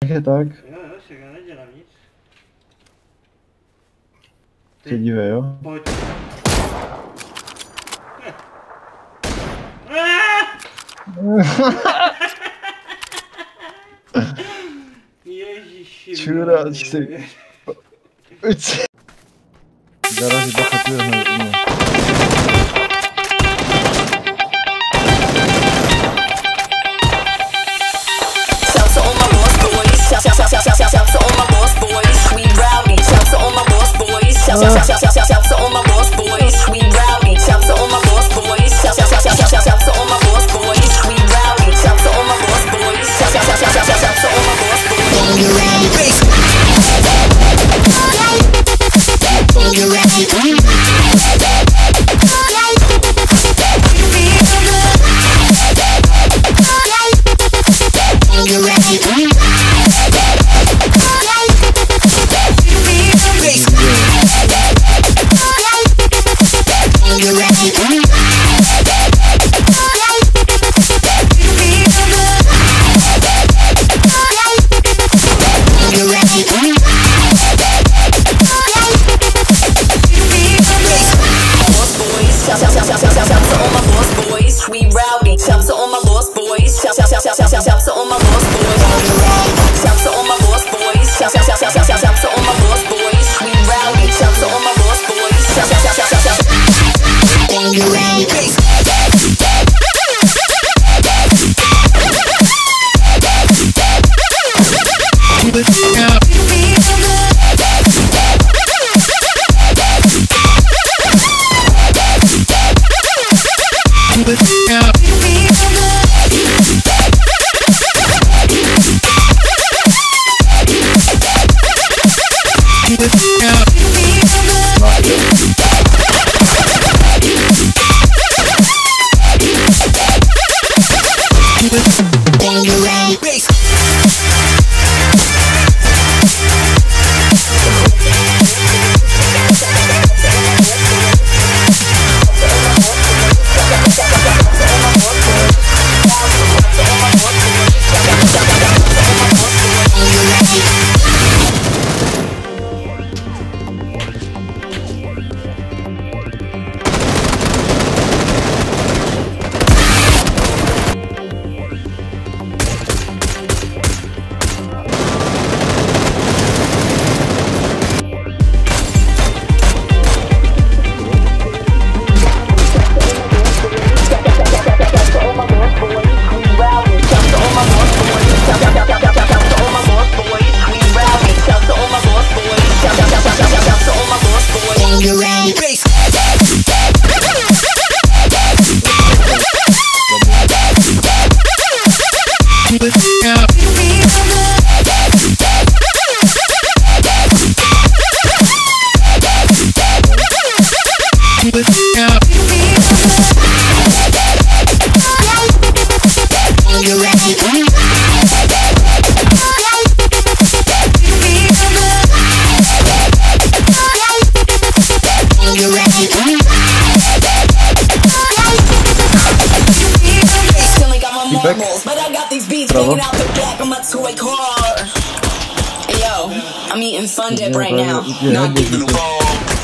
Takže tak. Jo, jo, si já nedělám nic. Ty... Se dívej, jo? Pojď. Ježiši. Čuráč, ty. Uč. Bacha, tu je hned. No. Yeah. Yeah. i'm eating fun dip right now. Not even raw.